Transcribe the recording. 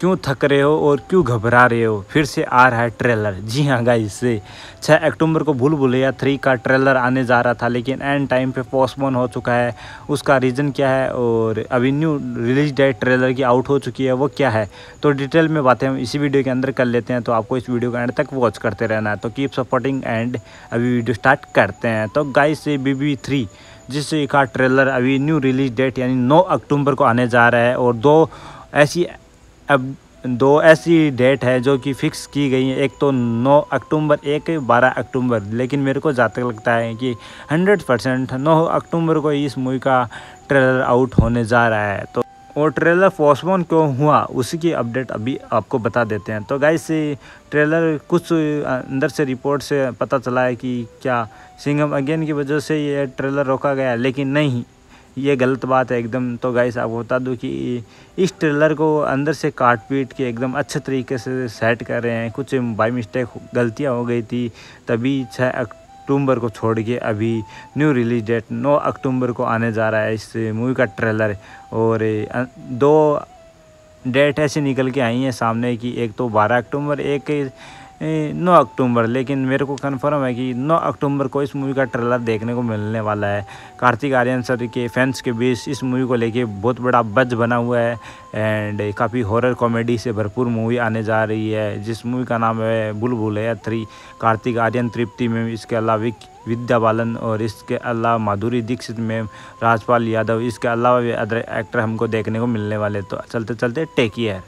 क्यों थक रहे हो और क्यों घबरा रहे हो? फिर से आ रहा है ट्रेलर जी हाँ गाइस से। छः अक्टूबर को भूल भुलैया थ्री का ट्रेलर आने जा रहा था, लेकिन एंड टाइम पे पोस्टपोन हो चुका है। उसका रीज़न क्या है? और अभी न्यू रिलीज़ डेट ट्रेलर की आउट हो चुकी है, वो क्या है? तो डिटेल में बातें हम इसी वीडियो के अंदर कर लेते हैं तो आपको इस वीडियो का एंड तक वॉच करते रहना है। तो कीप सपोर्टिंग एंड अभी वीडियो स्टार्ट करते हैं। तो गाइस से बी बी थ्री जिसका ट्रेलर अभी न्यू रिलीज़ डेट यानी नौ अक्टूबर को आने जा रहा है, और दो ऐसी अब दो ऐसी डेट है जो कि फ़िक्स की गई है। एक तो 9 अक्टूबर, एक 12 अक्टूबर। लेकिन मेरे को जहाँ तक लगता है कि 100 परसेंट नौ अक्टूबर को इस मूवी का ट्रेलर आउट होने जा रहा है। तो और ट्रेलर पोस्टपोन क्यों हुआ उसी की अपडेट अभी आपको बता देते हैं। तो गाइस ट्रेलर कुछ अंदर से रिपोर्ट से पता चला है कि क्या सिंगम अगेन की वजह से ये ट्रेलर रोका गया, लेकिन नहीं। ये गलत बात है एकदम। तो गाइस आपको बता दूँ कि इस ट्रेलर को अंदर से काट पीट के एकदम अच्छे तरीके से सेट कर रहे हैं। कुछ बाई मिस्टेक गलतियाँ हो गई थी, तभी छः अक्टूबर को छोड़ के अभी न्यू रिलीज़ डेट नौ अक्टूबर को आने जा रहा है इस मूवी का ट्रेलर और दो डेट ऐसी निकल के आई हैं सामने की एक तो बारह अक्टूबर, एक नौ अक्टूबर, लेकिन मेरे को कन्फर्म है कि नौ अक्टूबर को इस मूवी का ट्रेलर देखने को मिलने वाला है। कार्तिक आर्यन सर के फैंस के बीच इस मूवी को लेके बहुत बड़ा बज बना हुआ है एंड काफ़ी हॉरर कॉमेडी से भरपूर मूवी आने जा रही है। जिस मूवी का नाम है बुलबुल है थ्री कार्तिक आर्यन तृप्ति में, इसके अलावा विद्या बालन और इसके अलावा माधुरी दीक्षित में, राजपाल यादव, इसके अलावा भी अदर एक्टर हमको देखने को मिलने वाले तो चलते चलते टेक केयर